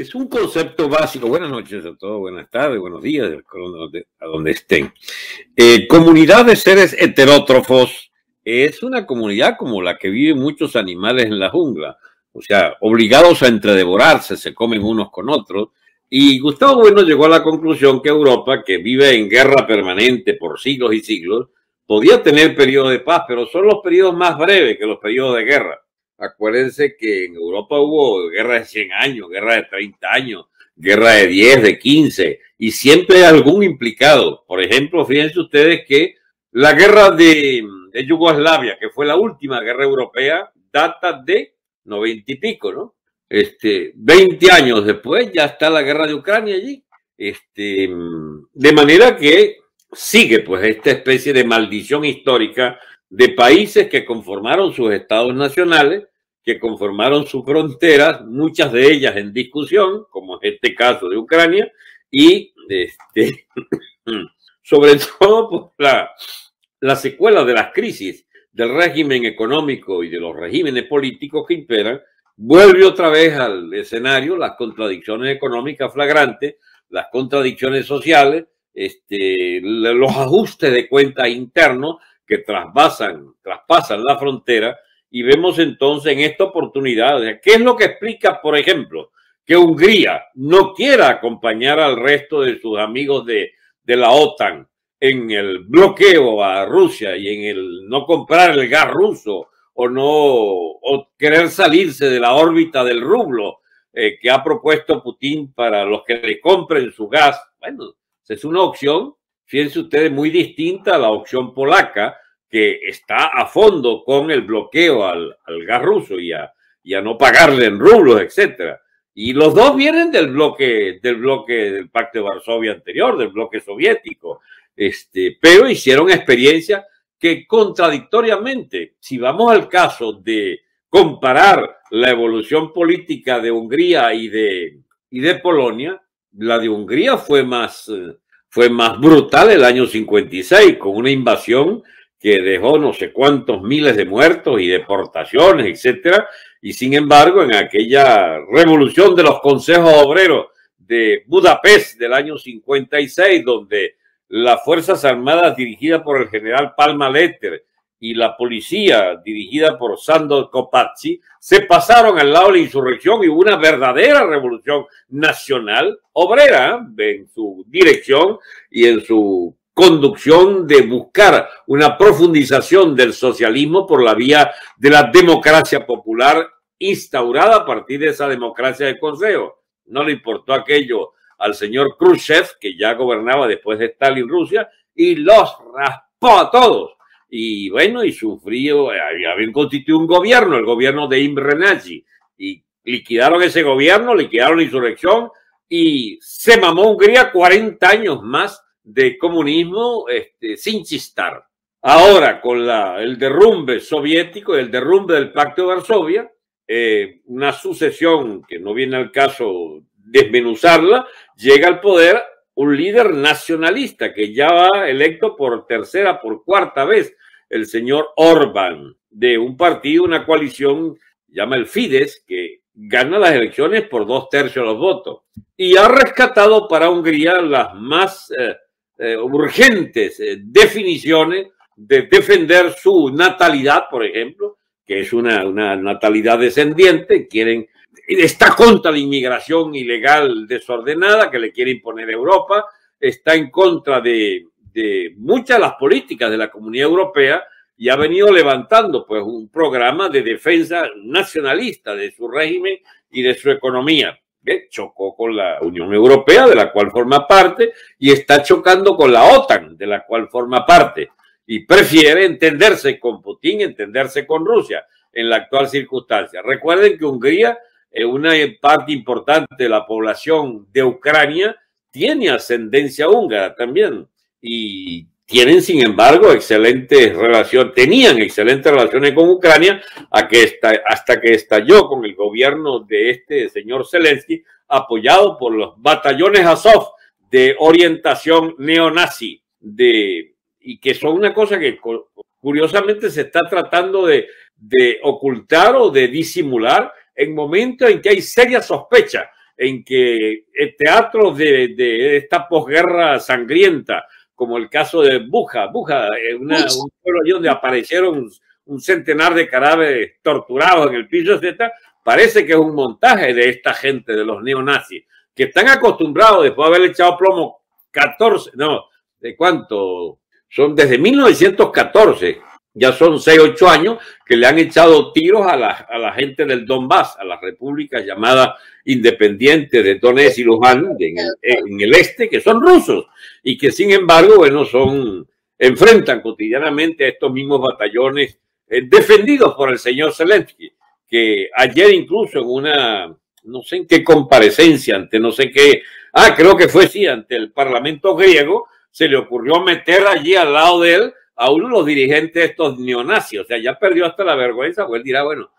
Es un concepto básico. Buenas noches a todos, buenas tardes, buenos días, a donde estén. Eh, comunidad de seres heterótrofos es una comunidad como la que viven muchos animales en la jungla, o sea, obligados a entredevorarse, se comen unos con otros. Y Gustavo Bueno llegó a la conclusión que Europa, que vive en guerra permanente por siglos y siglos, podía tener periodos de paz, pero son los periodos más breves que los periodos de guerra. Acuérdense que en Europa hubo guerra de 100 años, guerra de 30 años, guerra de 10, de 15, y siempre hay algún implicado. Por ejemplo, fíjense ustedes que la guerra de, Yugoslavia, que fue la última guerra europea, data de 90 y pico, ¿no? Este, 20 años después ya está la guerra de Ucrania allí. Este, de manera que sigue pues esta especie de maldición histórica de países que conformaron sus estados nacionales que conformaron sus fronteras, muchas de ellas en discusión, como es este caso de Ucrania, y este, sobre todo por la, la secuela de las crisis del régimen económico y de los regímenes políticos que imperan, vuelve otra vez al escenario las contradicciones económicas flagrantes, las contradicciones sociales, este, los ajustes de cuentas internos que traspasan la frontera y vemos entonces en esta oportunidad, ¿qué es lo que explica, por ejemplo, que Hungría no quiera acompañar al resto de sus amigos de, de la OTAN en el bloqueo a Rusia y en el no comprar el gas ruso o no o querer salirse de la órbita del rublo eh, que ha propuesto Putin para los que le compren su gas. Bueno, es una opción, fíjense ustedes, muy distinta a la opción polaca, que está a fondo con el bloqueo al, gas ruso y a, no pagarle en rublos, etcétera. Y los dos vienen del bloque, del bloque del Pacto de Varsovia anterior, del bloque soviético. Este, pero hicieron experiencias que contradictoriamente, si vamos al caso de comparar la evolución política de Hungría y de, y de Polonia, la de Hungría fue más, fue más brutal el año 56, con una invasión que dejó no sé cuántos miles de muertos y deportaciones, etcétera, y sin embargo, en aquella revolución de los consejos obreros de Budapest del año 56, donde las Fuerzas Armadas dirigidas por el general Palma Letter y la policía dirigida por Sandor Kopazzi se pasaron al lado de la insurrección y hubo una verdadera revolución nacional obrera en su dirección y en su conducción de buscar una profundización del socialismo por la vía de la democracia popular instaurada a partir de esa democracia de consejo. No le importó aquello al señor Khrushchev, que ya gobernaba después de Stalin Rusia, y los raspó a todos. Y bueno, y sufrió, habían constituido un gobierno, el gobierno de Imre Nagy, y liquidaron ese gobierno, liquidaron la insurrección, y se mamó Hungría 40 años más de comunismo este, sin chistar. Ahora, con la, el derrumbe soviético el derrumbe del Pacto de Varsovia, eh, una sucesión que no viene al caso desmenuzarla, llega al poder un líder nacionalista que ya va electo por tercera, por cuarta vez, el señor Orbán, de un partido, una coalición, llama el Fidesz, que gana las elecciones por dos tercios de los votos. Y ha rescatado para Hungría las más eh, eh, urgentes eh, definiciones de defender su natalidad, por ejemplo, que es una, una natalidad descendiente, quieren, está contra la inmigración ilegal desordenada que le quiere imponer Europa, está en contra de, de muchas de las políticas de la comunidad europea y ha venido levantando pues un programa de defensa nacionalista de su régimen y de su economía chocó con la Unión Europea, de la cual forma parte, y está chocando con la OTAN, de la cual forma parte, y prefiere entenderse con Putin, entenderse con Rusia en la actual circunstancia. Recuerden que Hungría, eh, una parte importante de la población de Ucrania, tiene ascendencia húngara también, y tienen, sin embargo, excelentes relaciones, tenían excelentes relaciones con Ucrania hasta que estalló con el gobierno de este señor Zelensky, apoyado por los batallones Azov de orientación neonazi, de, y que son una cosa que curiosamente se está tratando de, de ocultar o de disimular en momentos en que hay seria sospecha en que el teatro de, de esta posguerra sangrienta, como el caso de Buja, Buja, una, un pueblo allí donde aparecieron un centenar de cadáveres torturados en el piso Z, parece que es un montaje de esta gente, de los neonazis, que están acostumbrados, después de haber echado plomo 14, no, ¿de cuánto? Son desde 1914, ya son 6, 8 años que le han echado tiros a la, a la gente del Donbass, a las repúblicas llamadas independientes de Donetsk y Luhansk en el, en el este, que son rusos y que sin embargo, bueno, son, enfrentan cotidianamente a estos mismos batallones eh, defendidos por el señor Zelensky, que ayer incluso en una, no sé en qué comparecencia, ante no sé qué, ah, creo que fue sí, ante el Parlamento griego, se le ocurrió meter allí al lado de él a uno los dirigentes estos neonazis, o sea, ya perdió hasta la vergüenza, pues él dirá, bueno,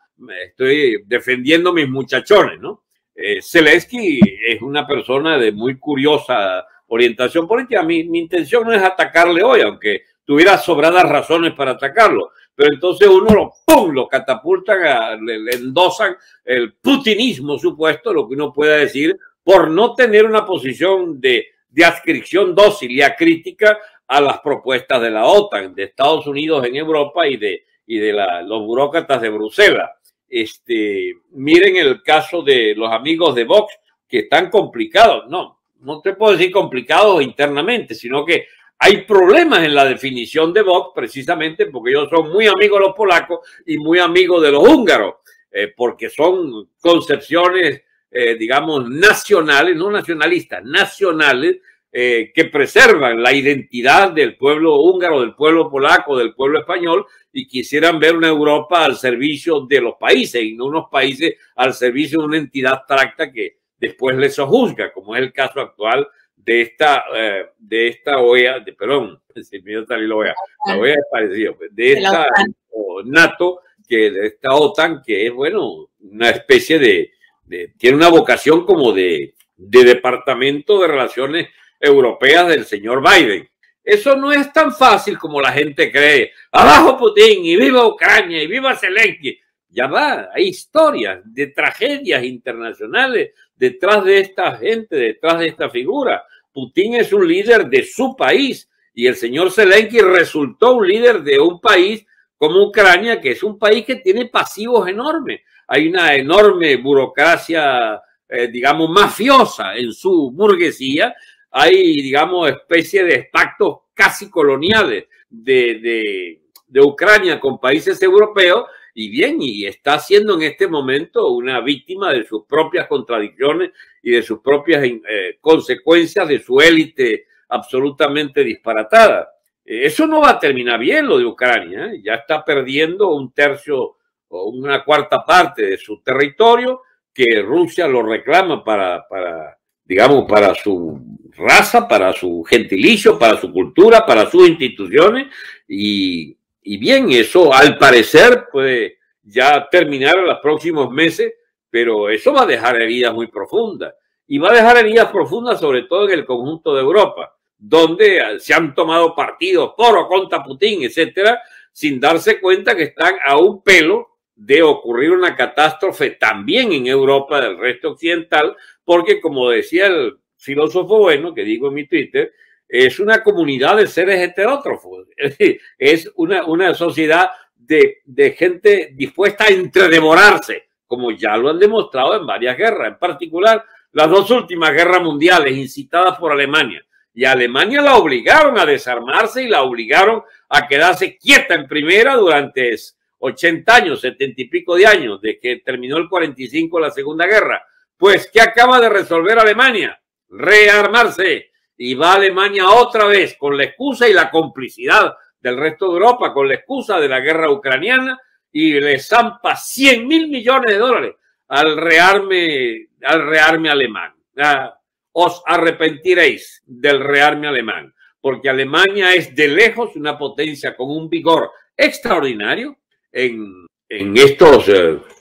estoy defendiendo mis muchachones, ¿no? Eh, Zelensky es una persona de muy curiosa orientación política. Mi, mi intención no es atacarle hoy, aunque tuviera sobradas razones para atacarlo. Pero entonces uno lo, ¡pum! lo catapultan, le, endosan el putinismo supuesto, lo que uno pueda decir, por no tener una posición de, de adscripción dócil y acrítica a las propuestas de la OTAN, de Estados Unidos en Europa y de, y de los burócratas de Bruselas. Este, miren el caso de los amigos de Vox, que están complicados. No, no te puedo decir complicados internamente, sino que hay problemas en la definición de Vox precisamente porque ellos son muy amigos de los polacos y muy amigos de los húngaros, eh, porque son concepciones, eh, digamos, nacionales, no nacionalistas, nacionales, eh, que preservan la identidad del pueblo húngaro, del pueblo polaco, del pueblo español y quisieran ver una Europa al servicio de los países y no unos países al servicio de una entidad abstracta que después les sojuzga, como es el caso actual de esta, eh, de esta OEA, de, perdón, la OEA, la OEA es parecido, de esta NATO, que de esta OTAN, que es, bueno, una especie de, de tiene una vocación como de, de departamento de relaciones europeas del señor Biden. Eso no es tan fácil como la gente cree. Abajo Putin y viva Ucrania y viva Zelensky. Ya va, hay historias de tragedias internacionales detrás de esta gente, detrás de esta figura. Putin es un líder de su país y el señor Zelensky resultó un líder de un país como Ucrania, que es un país que tiene pasivos enormes. Hay una enorme burocracia, eh, digamos, mafiosa en su burguesía. Hay, digamos, especie de pactos casi coloniales de, de, de Ucrania con países europeos y bien, y está siendo en este momento una víctima de sus propias contradicciones y de sus propias eh, consecuencias de su élite absolutamente disparatada. Eh, eso no va a terminar bien lo de Ucrania, ¿eh? ya está perdiendo un tercio o una cuarta parte de su territorio que Rusia lo reclama para, para digamos, para su raza, para su gentilicio, para su cultura, para sus instituciones y y bien, eso al parecer puede ya terminar en los próximos meses, pero eso va a dejar heridas muy profundas. Y va a dejar heridas profundas sobre todo en el conjunto de Europa, donde se han tomado partidos por o contra Putin, etcétera, sin darse cuenta que están a un pelo de ocurrir una catástrofe también en Europa del resto occidental, porque como decía el filósofo bueno, que digo en mi Twitter, es una comunidad de seres heterótrofos, es una, una sociedad de, de, gente dispuesta a entredevorarse, como ya lo han demostrado en varias guerras, en particular las dos últimas guerras mundiales incitadas por Alemania. Y a Alemania la obligaron a desarmarse y la obligaron a quedarse quieta en primera durante 80 años, 70 y pico de años, de que terminó el 45 la Segunda Guerra. Pues, ¿qué acaba de resolver Alemania? Rearmarse y va Alemania otra vez con la excusa y la complicidad del resto de Europa, con la excusa de la guerra ucraniana y le zampa 100 mil millones de dólares al rearme, al rearme alemán. Ah, os arrepentiréis del rearme alemán, porque Alemania es de lejos una potencia con un vigor extraordinario en, estos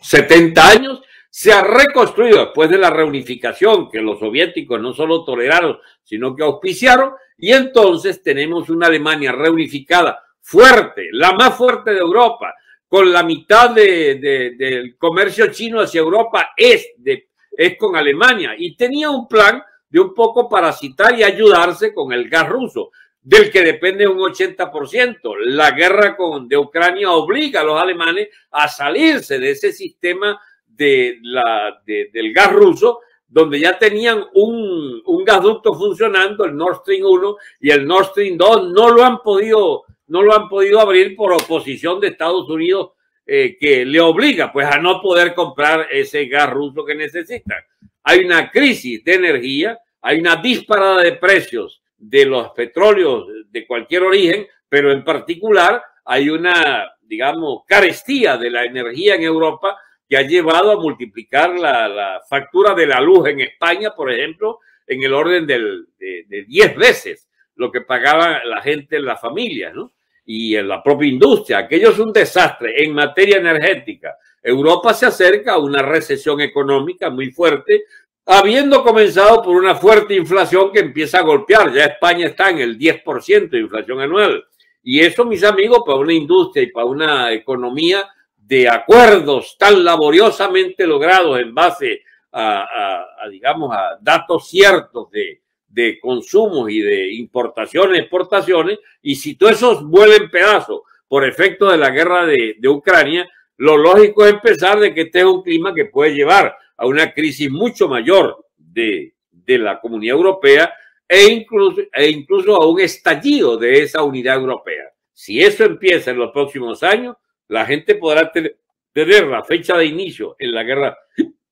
70 eh, años se ha reconstruido después de la reunificación que los soviéticos no solo toleraron, sino que auspiciaron, y entonces tenemos una Alemania reunificada fuerte, la más fuerte de Europa, con la mitad de, de, del comercio chino hacia Europa es de, es con Alemania y tenía un plan de un poco parasitar y ayudarse con el gas ruso, del que depende un 80%. La guerra con, de Ucrania obliga a los alemanes a salirse de ese sistema de la, del gas ruso, donde ya tenían un, un gasducto funcionando, el Nord Stream 1 y el Nord Stream 2, no lo han podido, no lo han podido abrir por oposición de Estados Unidos eh, que le obliga pues a no poder comprar ese gas ruso que necesitan. Hay una crisis de energía, hay una disparada de precios de los petróleos de cualquier origen, pero en particular hay una, digamos, carestía de la energía en Europa que ha llevado a multiplicar la, factura de la luz en España, por ejemplo, en el orden de, de 10 veces lo que pagaba la gente en las familias, ¿no? y en la propia industria. Aquello es un desastre en materia energética. Europa se acerca a una recesión económica muy fuerte, habiendo comenzado por una fuerte inflación que empieza a golpear. Ya España está en el 10% de inflación anual. Y eso, mis amigos, para una industria y para una economía de acuerdos tan laboriosamente logrados en base a, digamos, a datos ciertos de, de consumos y de importaciones, exportaciones, y si todo eso vuelve en pedazos por efecto de la guerra de, Ucrania, lo lógico es empezar de que este es un clima que puede llevar a una crisis mucho mayor de, de la comunidad europea e incluso, e incluso a un estallido de esa unidad europea. Si eso empieza en los próximos años, la gente podrá tener la fecha de inicio en la guerra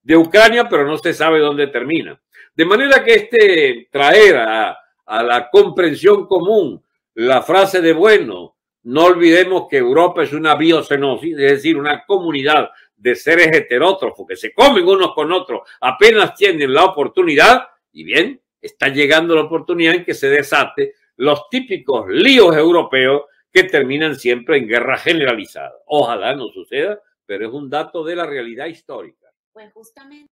de Ucrania, pero no se sabe dónde termina. De manera que este traer a, la comprensión común la frase de bueno, no olvidemos que Europa es una biocenosis, es decir, una comunidad de seres heterótrofos que se comen unos con otros, apenas tienen la oportunidad, y bien, está llegando la oportunidad en que se desate los típicos líos europeos que terminan siempre en guerra generalizada. Ojalá no suceda, pero es un dato de la realidad histórica. Pues justamente.